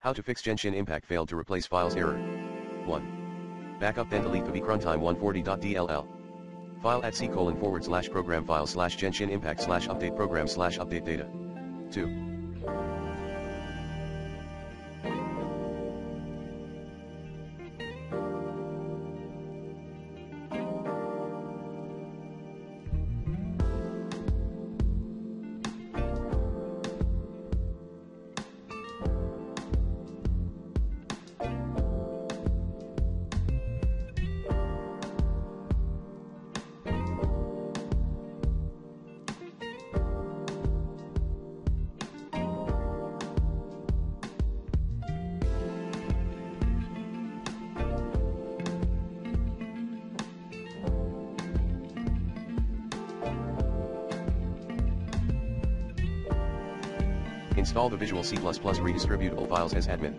How to fix Genshin Impact failed to replace files error. 1. Backup then delete the vcruntime140.dll. File at c colon forward slash program file slash Genshin Impact slash update program slash update data. 2. Install the Visual C++ redistributable files as admin.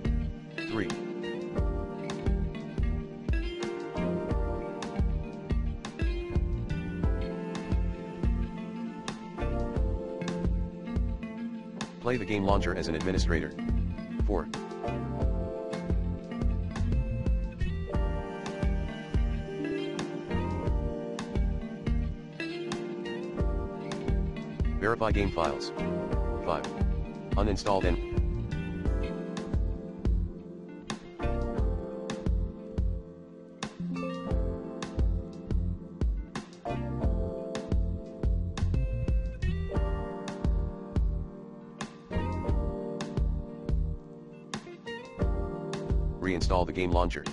3. Play the game launcher as an administrator. 4. Verify game files. 5. Uninstalled and Reinstall the game launcher.